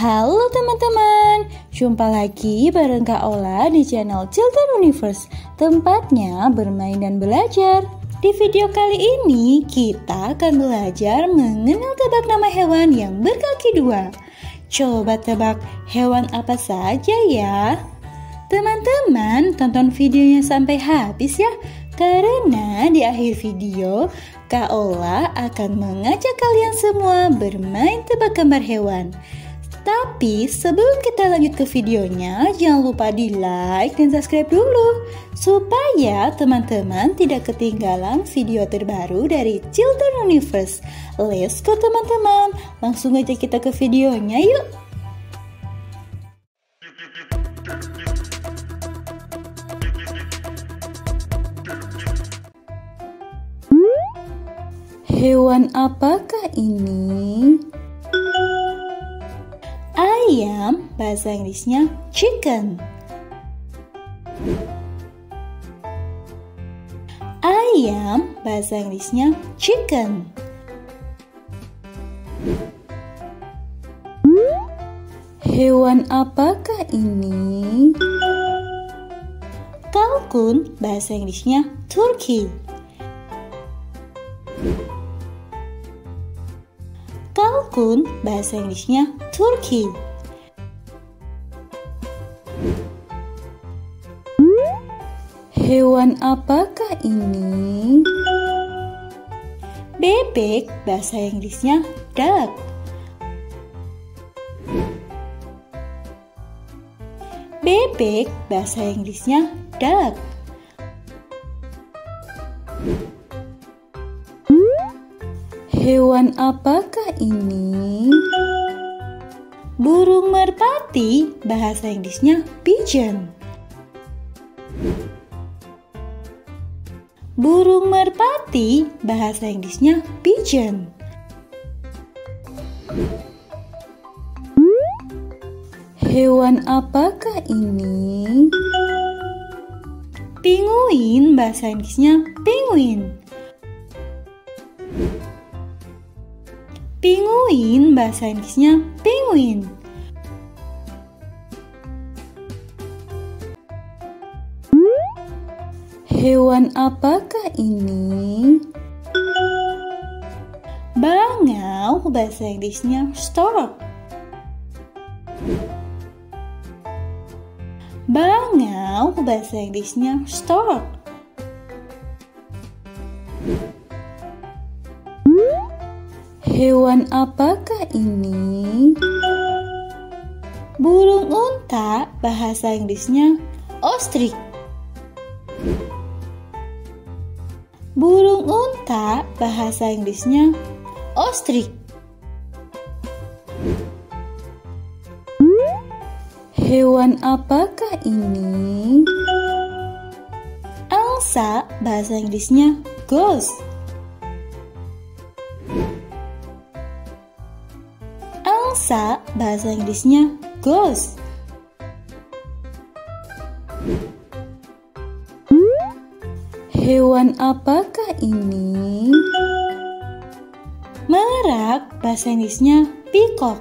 Halo teman-teman, jumpa lagi bareng Kak Ola di channel Children Universe Tempatnya bermain dan belajar. Di video kali ini kita akan belajar mengenal tebak nama hewan yang berkaki dua. Coba tebak hewan apa saja ya? Teman-teman tonton videonya sampai habis ya Karena di akhir video Kak Ola akan mengajak kalian semua bermain tebak gambar hewan tapi sebelum kita lanjut ke videonya, jangan lupa di like dan subscribe dulu supaya teman-teman tidak ketinggalan video terbaru dari Children Universe. Let's go teman-teman, langsung aja kita ke videonya yuk. Hewan apakah ini? Ayam bahasa Inggrisnya chicken. Ayam bahasa Inggrisnya chicken. Hewan apakah ini? Kalkun bahasa Inggrisnya turkey. Kalkun bahasa Inggrisnya turkey. Hewan apakah ini? Bebek bahasa Inggrisnya duck. Bebek bahasa Inggrisnya duck. Hewan apakah ini? Burung merpati bahasa Inggrisnya pigeon. Burung merpati bahasa Inggrisnya pigeon. Hewan apakah ini? Pinguin bahasa Inggrisnya penguin. Pinguin bahasa Inggrisnya penguin. Hewan apakah ini? Bangau bahasa Inggrisnya stork. Bangau bahasa Inggrisnya stork. Hewan apakah ini? Burung unta bahasa Inggrisnya ostrich. Bahasa Inggrisnya ostrich. Hewan apakah ini? Angsa bahasa Inggrisnya ghost. Angsa bahasa Inggrisnya ghost. Hewan apakah ini? Merak bahasa Inggrisnya peacock.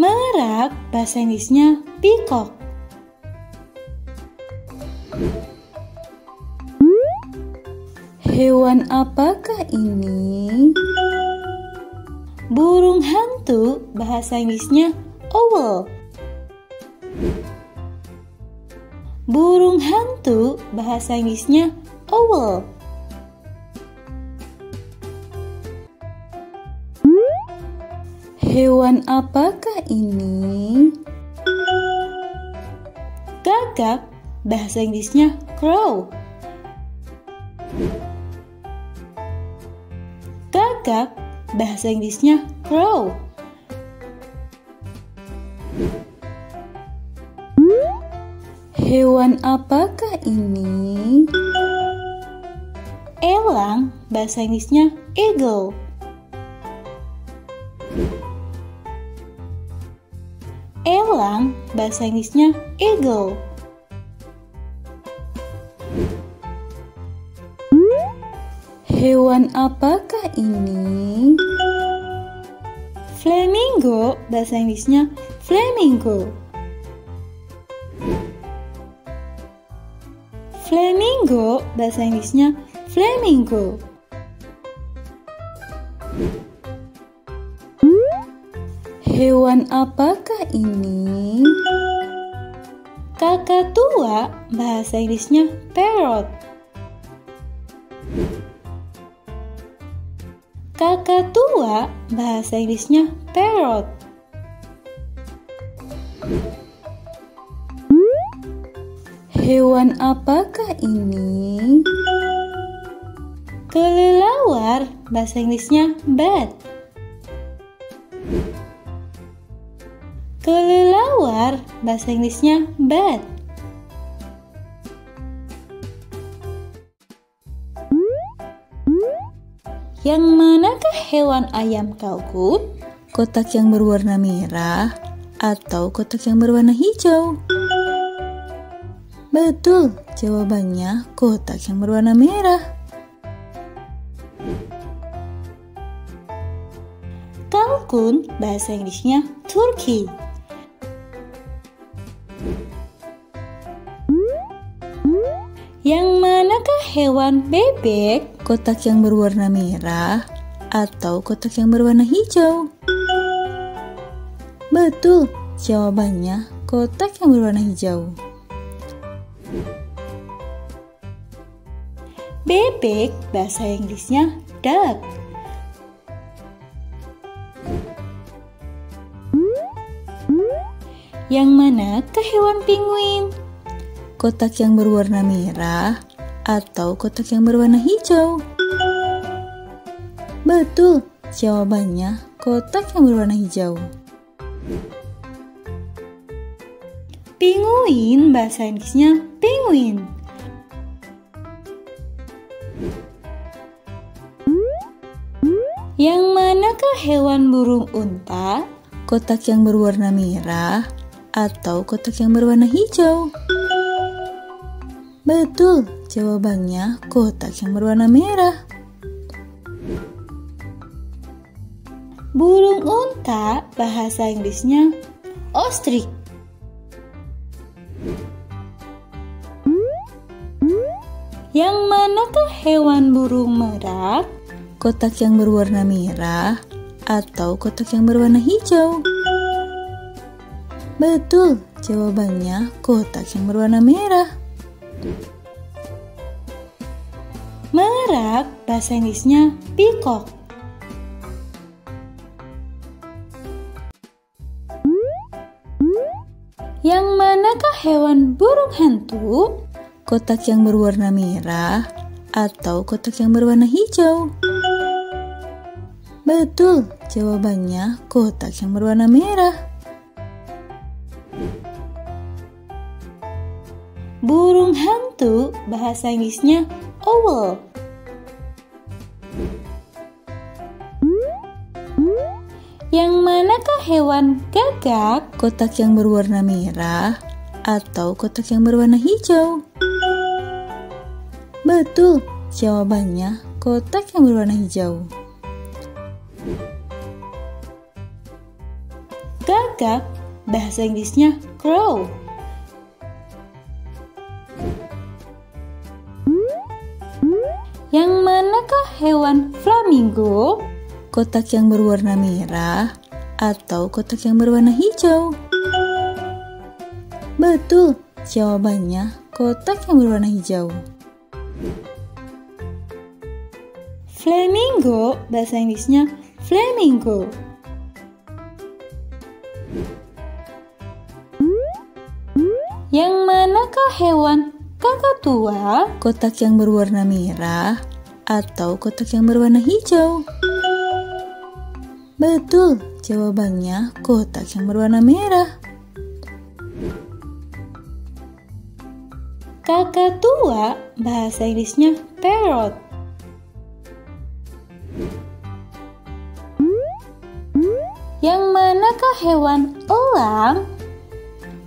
Merak bahasa Inggrisnya peacock. Hewan apakah ini? Burung hantu bahasa Inggrisnya owl. Burung hantu bahasa Inggrisnya owl. Hewan apakah ini? Gagak bahasa Inggrisnya crow. Gagak bahasa Inggrisnya crow. Hewan apakah ini? Elang bahasa Inggrisnya eagle. Elang bahasa Inggrisnya eagle. Hewan apakah ini? Flamingo, bahasa Inggrisnya flamingo. Flamingo, bahasa Inggrisnya flamingo. Hewan apakah ini? Kakatua, bahasa Inggrisnya parrot. Kakatua, bahasa Inggrisnya parrot. Hewan apakah ini? Kelelawar, bahasa Inggrisnya bat. Kelelawar, bahasa Inggrisnya bat. Yang manakah hewan ayam kalkun? Kotak yang berwarna merah atau kotak yang berwarna hijau? Betul, jawabannya kotak yang berwarna merah. Kalkun bahasa Inggrisnya turkey. Yang manakah hewan bebek? Kotak yang berwarna merah atau kotak yang berwarna hijau? Betul, jawabannya kotak yang berwarna hijau. Bebek bahasa Inggrisnya duck. Yang manakah hewan penguin? Kotak yang berwarna merah atau kotak yang berwarna hijau? Betul, jawabannya kotak yang berwarna hijau. Penguin bahasa Inggrisnya penguin. Yang manakah hewan burung unta? Kotak yang berwarna merah atau kotak yang berwarna hijau? Betul, jawabannya kotak yang berwarna merah. Burung unta bahasa Inggrisnya ostrich. Yang manakah hewan burung merak? Kotak yang berwarna merah atau kotak yang berwarna hijau? Betul, jawabannya kotak yang berwarna merah. Merak bahasa Inggrisnya peacock. Yang manakah hewan burung hantu? Kotak yang berwarna merah atau kotak yang berwarna hijau? Betul, jawabannya kotak yang berwarna merah. Burung hantu bahasa Inggrisnya owl. Yang manakah hewan gagak? Kotak yang berwarna merah atau kotak yang berwarna hijau? Betul, jawabannya kotak yang berwarna hijau. Bahasa Inggrisnya crow. Yang manakah hewan flamingo? Kotak yang berwarna merah atau kotak yang berwarna hijau? Betul, jawabannya kotak yang berwarna hijau. Flamingo bahasa Inggrisnya flamingo. Yang manakah hewan kakatua? Kotak yang berwarna merah atau kotak yang berwarna hijau? Betul, jawabannya kotak yang berwarna merah. Kakatua bahasa Inggrisnya parrot. Yang manakah hewan elang?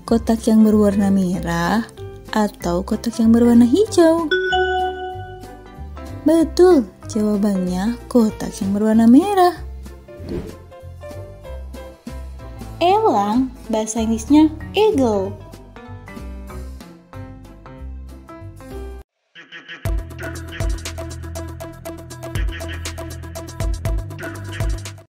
Kotak yang berwarna merah atau kotak yang berwarna hijau? Betul, Jawabannya kotak yang berwarna merah. Elang bahasa Inggrisnya eagle.